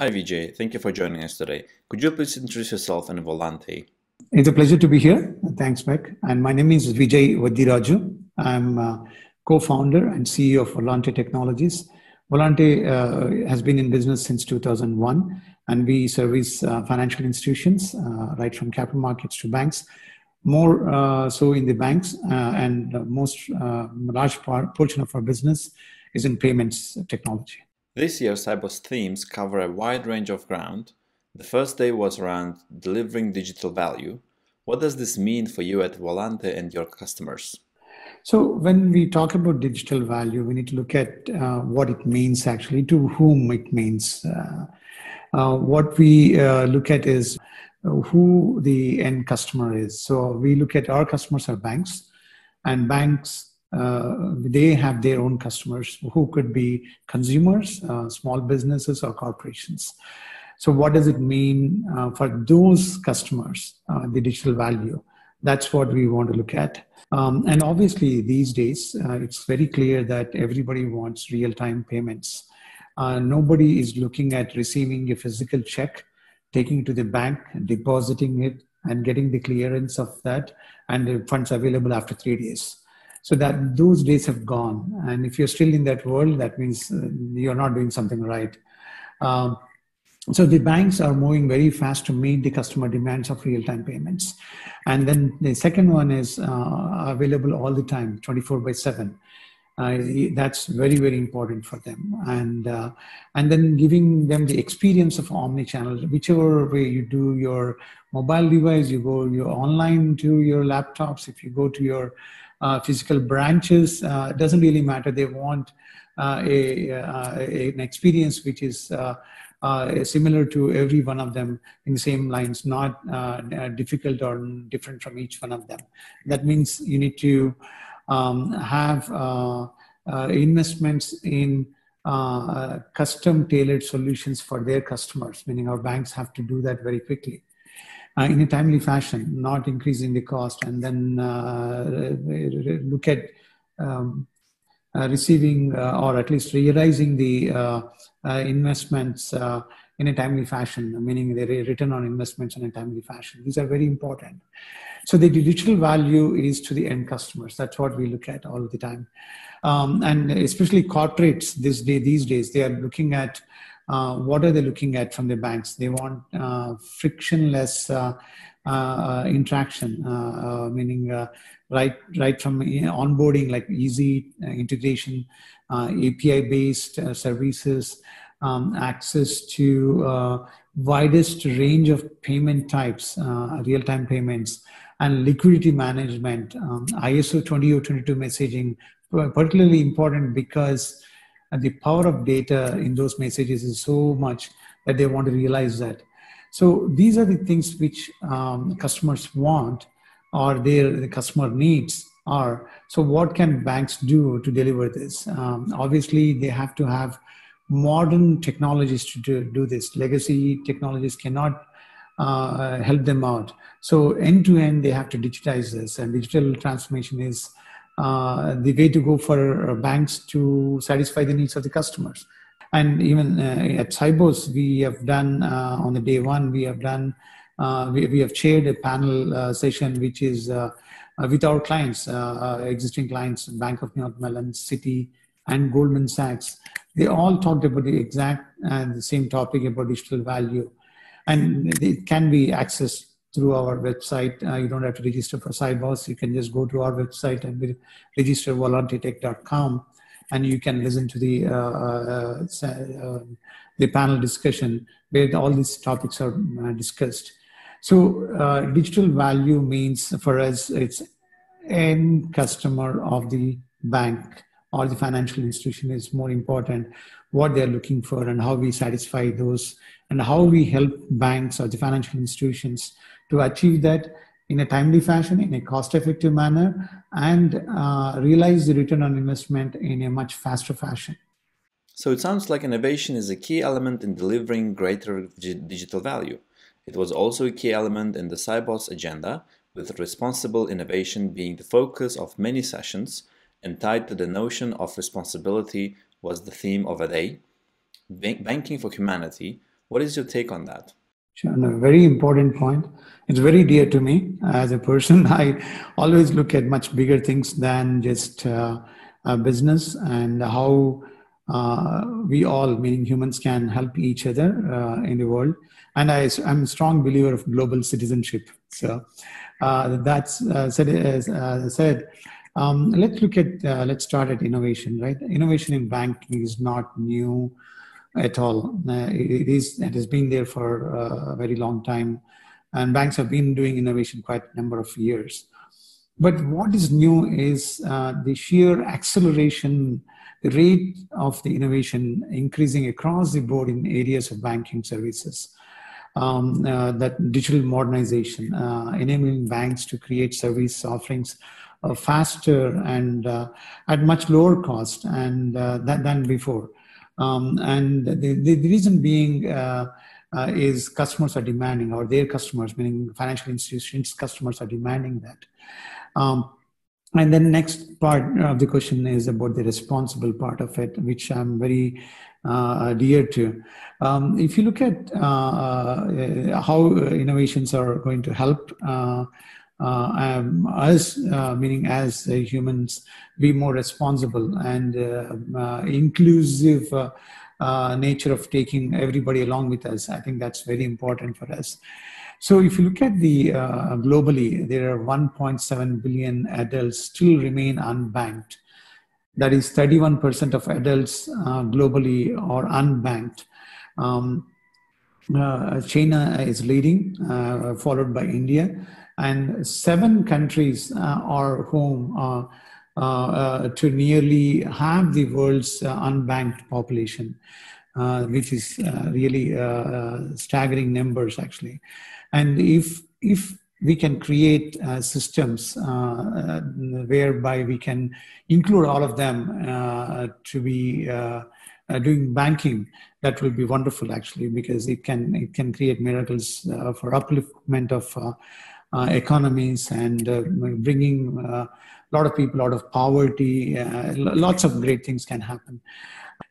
Hi Vijay, thank you for joining us today. Could you please introduce yourself and Volante? It's a pleasure to be here. Thanks, Mike. And my name is Vijay Oddiraju. I'm uh, co-founder and CEO of Volante Technologies. Volante uh, has been in business since 2001, and we service uh, financial institutions, uh, right from capital markets to banks. More uh, so in the banks, uh, and most large part, portion of our business is in payments technology. This year, Sibos themes cover a wide range of ground. The first day was around delivering digital value. What does this mean for you at Volante and your customers? So when we talk about digital value, we need to look at uh, what it means actually, to whom it means. Uh, uh, what we uh, look at is who the end customer is. So we look at our customers are banks, and banks uh, they have their own customers who could be consumers, uh, small businesses, or corporations. So what does it mean for those customers? the digital value. That's what we want to look at. Um, and obviously, these days, uh, it's very clear that everybody wants real time payments. Uh, nobody is looking at receiving a physical check, taking it to the bank, depositing it, and getting the clearance of that, and the funds available after three days. So that those days have gone. And if you're still in that world, that means uh, you're not doing something right. Um, so the banks are moving very fast to meet the customer demands of real-time payments. And then the second one is uh, available all the time, 24 by 7. Uh, that's very very important for them and uh, and then giving them the experience of omni-channel whichever way you do your mobile device you go you're online to your laptops if you go to your physical branches uh, doesn't really matter they want uh, a, an experience which is uh, similar to every one of them in the same lines, not uh, difficult or different from each one of them. That means you need to um, have uh, uh investments in uh, custom tailored solutions for their customers, meaning our banks have to do that very quickly. Uh, in a timely fashion, not increasing the cost, and then look at um, uh, receiving uh, or at least realizing the uh, investments in a timely fashion, meaning the return on investments in a timely fashion. These are very important. So the digital value is to the end customers. That's what we look at all the time. Um, and especially corporates this day, these days, they are looking at uh, what are they looking at from the banks? They want uh, frictionless uh, interaction, meaning right right from onboarding like easy uh, integration uh, api based uh, services um, access to uh, widest range of payment types uh, real time payments and liquidity management um, iso 20022 messaging particularly important because the power of data in those messages is so much that they want to realize that so these are the things which um, customers want or their the customer needs are. So, what can banks do to deliver this? Um, obviously, they have to have modern technologies to do, do this. Legacy technologies cannot uh, help them out. So, end to end, they have to digitize this, and digital transformation is uh, the way to go for banks to satisfy the needs of the customers. And even uh, at Sibos, we have done uh, on the day one, we have done uh, we, we have chaired a panel uh, session which is uh, with our clients, existing clients, Bank of New York Mellon, Citi, and Goldman Sachs. They all talked about the exact and the same topic about digital value. And it can be accessed through our website. Uh, you don't have to register for Sibos. You can just go to our website and register volantetech.com and you can listen to the uh, uh, uh, the panel discussion where all these topics are discussed. So uh, digital value means for us, it's end customer of the bank or the financial institution is more important what they're looking for and how we satisfy those and how we help banks or the financial institutions to achieve that in a timely fashion in a cost effective manner and uh, realize the return on investment in a much faster fashion. So it sounds like innovation is a key element in delivering greater digital value. It was also a key element in the Sibos agenda, with responsible innovation being the focus of many sessions, and tied to the notion of responsibility was the theme of a day. Banking for Humanity What is your take on that? Sure, no, very important point. It's very dear to me as a person. I always look at much bigger things than just uh, business and how uh, we all, meaning humans, can help each other uh, in the world. And I, am a strong believer of global citizenship. So uh, that's uh, said. Uh, said, um, let's look at let's start at innovation. Right, innovation in banking is not new at all. it is it has been there for a very long time, and banks have been doing innovation quite a number of years. But what is new is uh, the sheer acceleration, the rate of the innovation increasing across the board in areas of banking services. Um, uh, that digital modernization, uh, enabling banks to create service offerings uh, faster and uh, at much lower cost and uh, that, than before. Um, and the, the, reason being is customers are demanding, or their customers, meaning financial institutions, customers are demanding that. Um, and then next part of the question is about the responsible part of it, which I'm very uh, dear to. Um, if you look at uh, uh, how innovations are going to help uh, uh, um, us, uh, meaning as humans, be more responsible and inclusive nature of taking everybody along with us, I think that's very important for us. So if you look at the uh, globally, there are 1.7 billion adults still remain unbanked. That is 31% of adults uh, globally are unbanked. Um, uh, China is leading, uh, followed by India, and seven countries uh, are home uh, to nearly half the world's unbanked population, which is really staggering numbers actually. And if if we can create uh, systems uh, uh, whereby we can include all of them uh, to be uh, uh, doing banking, that will be wonderful actually because it can it can create miracles for upliftment of economies and bringing a lot of people out of poverty. lots of great things can happen.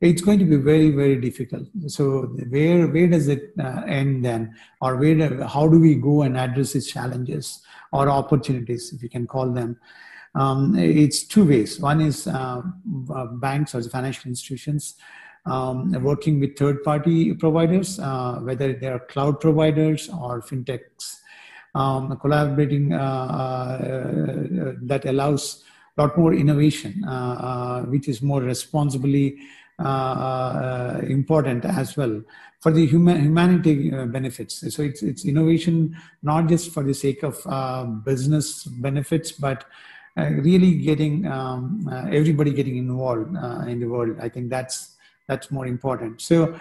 It's going to be very very difficult. So where where does it uh, end then? Or where how do we go and address these challenges or opportunities if you can call them? Um, it's two ways. One is uh, uh banks or the financial institutions um, working with third party providers uh, whether they are cloud providers or fintechs um, collaborating uh, uh, that allows a lot more innovation which is more responsibly uh, uh, important as well for the human humanity uh, benefits. So it's it's innovation not just for the sake of business benefits, but really getting um, everybody getting involved in the world. I think that's that's more important. So,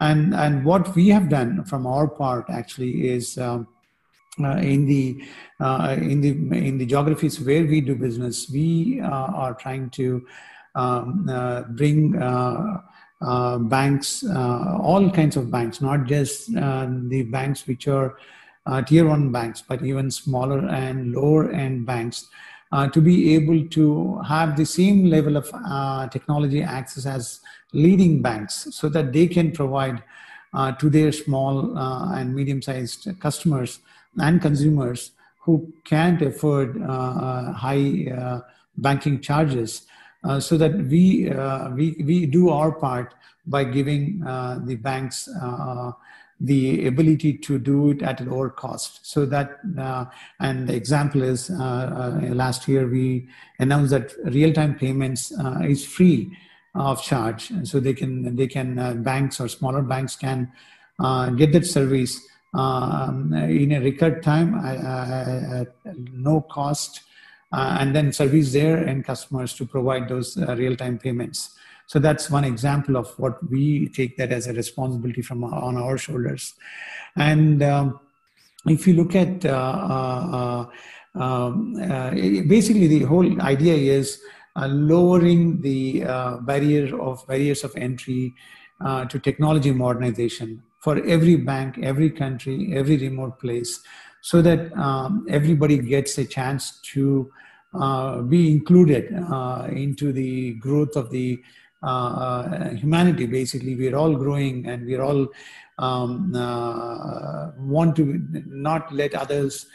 and and what we have done from our part actually is. Um, uh, in the uh, in the in the geographies where we do business, we uh, are trying to um, uh, bring uh, uh, banks, all kinds of banks, not just the banks which are tier one banks, but even smaller and lower end banks. Uh, to be able to have the same level of uh, technology access as leading banks so that they can provide uh, to their small and medium sized customers and consumers who can't afford high banking charges uh, so that we, uh, we, we do our part by giving uh, the banks the ability to do it at a lower cost. So that, uh, and the example is uh, uh, last year we announced that real-time payments is free of charge. So they can, they can banks or smaller banks can get that service um, in a record time at no cost uh, and then service their end customers to provide those uh, real-time payments. So that's one example of what we take that as a responsibility from uh, on our shoulders. And um, if you look at uh, uh, um, uh, basically the whole idea is lowering the barrier of barriers of entry to technology modernization for every bank, every country, every remote place so that um, everybody gets a chance to uh, be included uh, into the growth of the uh, uh humanity. Basically, we're all growing and we're all um, uh, want to not let others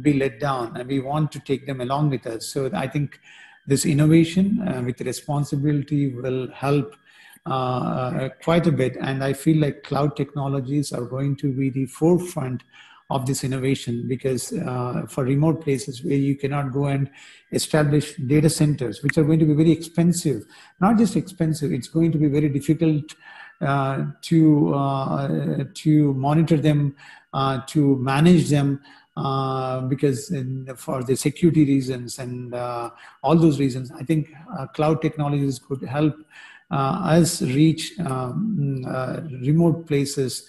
be let down, and we want to take them along with us. So I think this innovation uh, with responsibility will help uh, quite a bit. And I feel like cloud technologies are going to be the forefront of this innovation because uh, for remote places where you cannot go and establish data centers, which are going to be very expensive, not just expensive, it's going to be very difficult uh, to uh, to monitor them, uh, to manage them, uh, because in, for the security reasons and uh, all those reasons, I think uh, cloud technologies could help us reach um, remote places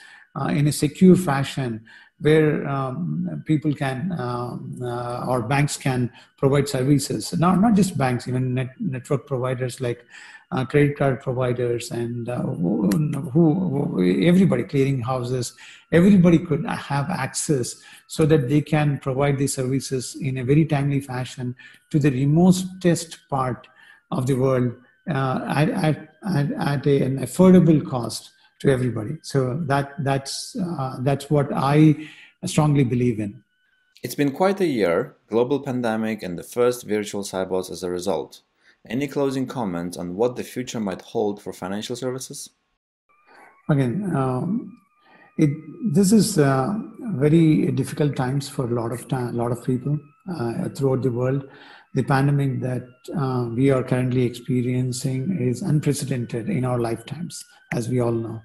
in a secure fashion where um, people can um, uh, or banks can provide services. Not, not just banks, even net, network providers like uh, credit card providers and uh, who, who, everybody, clearing houses, everybody could have access so that they can provide these services in a very timely fashion to the remotest part of the world uh, at, at, at, a, an affordable cost to everybody. So that that's uh, that's what I strongly believe in. It's been quite a year, global pandemic, and the first virtual Sibos as a result. Any closing comments on what the future might hold for financial services? Again, um, it, this is uh, very difficult times for a lot of time, a lot of people uh, throughout the world. The pandemic that uh, we are currently experiencing is unprecedented in our lifetimes, as we all know.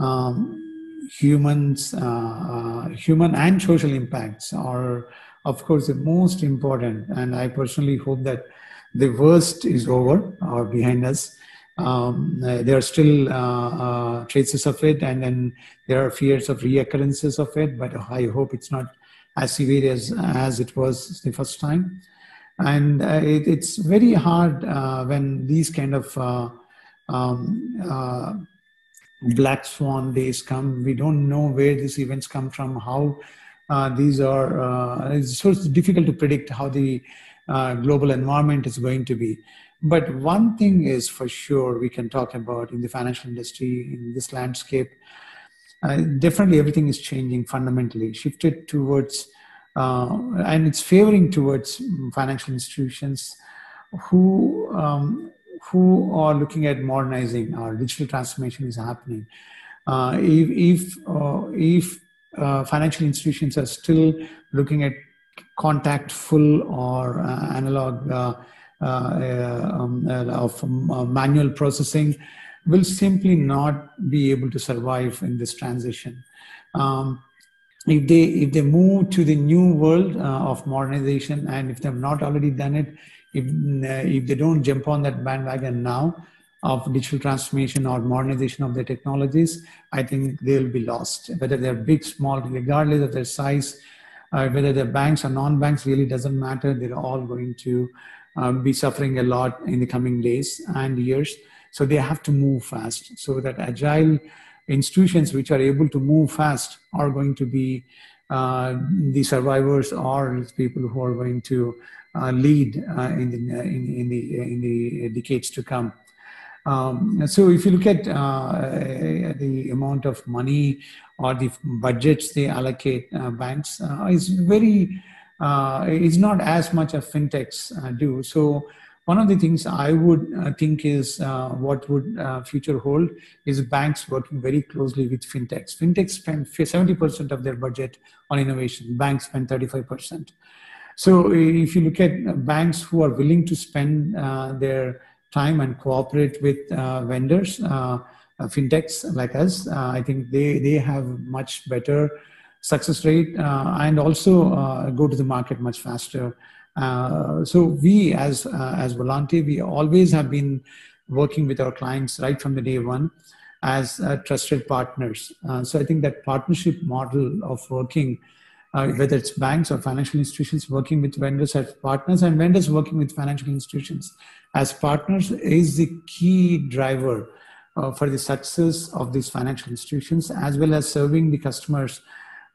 Um, humans, uh, uh, human and social impacts are, of course, the most important. And I personally hope that the worst is over or behind us. Um, there are still uh, uh, traces of it, and then there are fears of reoccurrences of it. But I hope it's not as severe as as it was the first time. And uh, it, it's very hard when these kind of um, black swan days come. We don't know where these events come from, how uh, these are. Uh, it's so difficult to predict how the uh, global environment is going to be. But one thing is for sure we can talk about in the financial industry, in this landscape. Uh, definitely everything is changing fundamentally, shifted towards, uh, and it's favoring towards financial institutions who um, who are looking at modernizing or digital transformation is happening. Uh, if if, uh, if uh, financial institutions are still looking at contact full or uh, analog uh, um, of manual processing, will simply not be able to survive in this transition. Um, if they if they move to the new world of modernization and if they've not already done it if, uh, if they don't jump on that bandwagon now of digital transformation or modernization of their technologies, I think they'll be lost. Whether they're big, small, regardless of their size, uh, whether they're banks or non-banks, really doesn't matter. They're all going to um, be suffering a lot in the coming days and years. So they have to move fast. So that agile institutions which are able to move fast are going to be uh, the survivors or people who are going to uh, lead uh, in, the, in, in, the, in the decades to come. Um, so if you look at uh, the amount of money or the budgets they allocate uh, banks uh, is very uh, is not as much as fintechs do. So one of the things I would think is what would future hold is banks working very closely with fintechs. Fintechs spend 70% of their budget on innovation. Banks spend 35%. So if you look at banks who are willing to spend uh, their time and cooperate with uh, vendors, uh, uh fintechs like us, uh, I think they, they have much better success rate uh, and also go to the market much faster. so we as, as Volante, we always have been working with our clients right from the day one as trusted partners. so I think that partnership model of working uh, whether it's banks or financial institutions working with vendors as partners and vendors working with financial institutions as partners is the key driver uh, for the success of these financial institutions as well as serving the customers uh,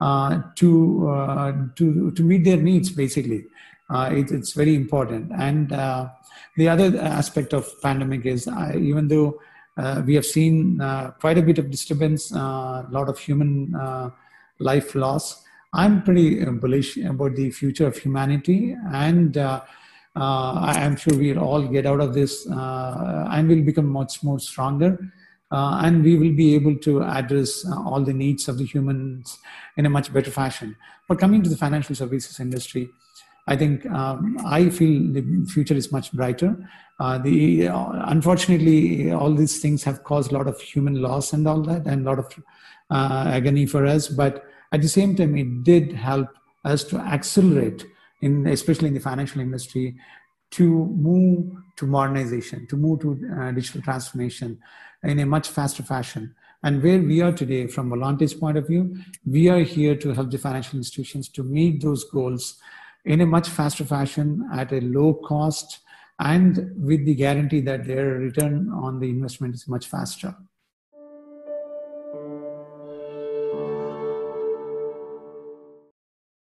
to, uh, to, to meet their needs basically. Uh, it, it's very important. And uh, the other aspect of pandemic is even though uh, we have seen uh, quite a bit of disturbance, a uh, lot of human uh, life loss. I'm pretty bullish about the future of humanity, and I'm sure we'll all get out of this and we'll become much more stronger. Uh, and we will be able to address uh, all the needs of the humans in a much better fashion. But coming to the financial services industry, I think um, I feel the future is much brighter. Uh, the uh, unfortunately, all these things have caused a lot of human loss and all that, and a lot of uh, agony for us. But at the same time, it did help us to accelerate, in especially in the financial industry, to move to modernization, to move to uh, digital transformation in a much faster fashion. And where we are today, from Volante's point of view, we are here to help the financial institutions to meet those goals in a much faster fashion at a low cost and with the guarantee that their return on the investment is much faster.